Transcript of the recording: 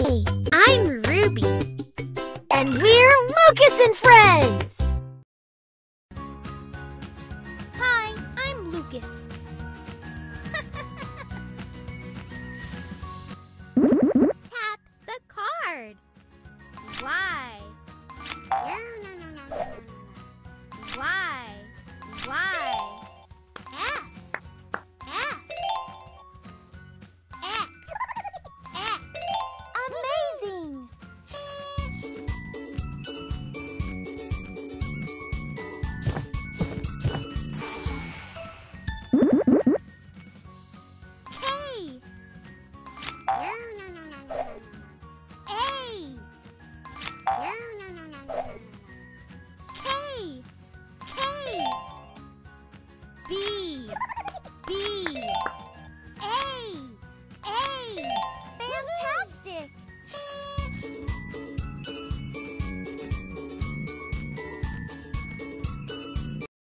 Hi, I'm Ruby. And we're Lucas and Friends. Hi, I'm Lucas.